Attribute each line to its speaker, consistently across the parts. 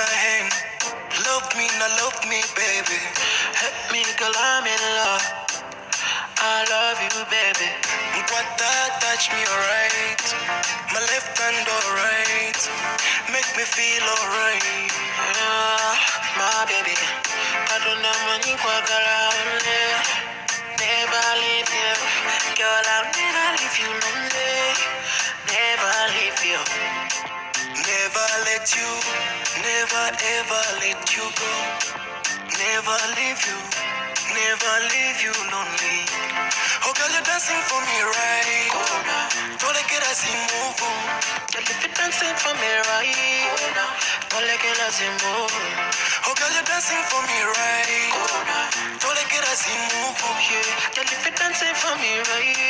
Speaker 1: my hand. Love me, now love me, baby.
Speaker 2: Help me, girl, I'm in love. I love you, baby.
Speaker 1: Nkwata, touch me alright. My left hand alright. Make me feel alright.
Speaker 2: Yeah, my baby. Kaduna money kwagala only. Never leave you. Girl, I'll never leave you lonely. Never leave you.
Speaker 1: Never let you, never ever let you go. Never leave you, never leave you lonely. Oh girl, you're dancing for me right. Don't let it move.
Speaker 2: Girl, if you're dancing for me right now, don't let it move.
Speaker 1: Oh girl, you're dancing for me right. Don't let it move.
Speaker 2: Yeah, girl, if you're dancing for me right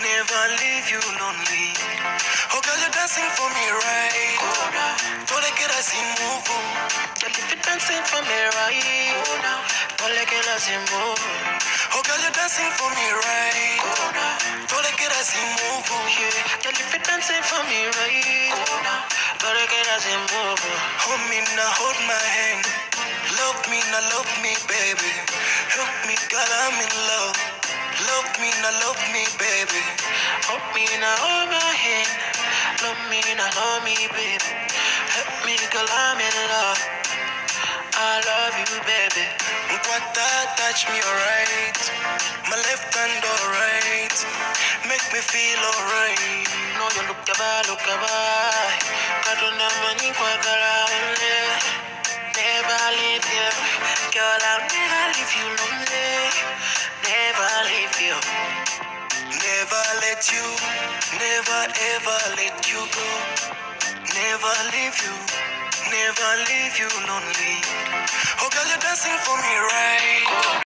Speaker 1: never leave you lonely. Oh girl, you're dancing for me right. Don't let it as you move.
Speaker 2: Girl, if you're dancing for me right don't let it as you move.
Speaker 1: Oh girl, you're dancing for me right. Don't let it as you move.
Speaker 2: Yeah, girl, if you're dancing for me right don't let it as you move.
Speaker 1: Hold me now, hold my hand. Love me now, love me, baby. Help me, girl, I'm in. Love
Speaker 2: Hold me now, hold my hand. Love me now, love me, baby. Help me, girl, I'm in love. I love you, baby.
Speaker 1: Nkwata, touch me alright. My left hand alright. Make me feel alright.
Speaker 2: No, you look about, look about. Kaduna money, kwagala, only. Never leave you. Girl, I'll never leave you lonely.
Speaker 1: Never ever let you go. Never leave you, never leave you lonely. Oh girl, you're dancing for me right.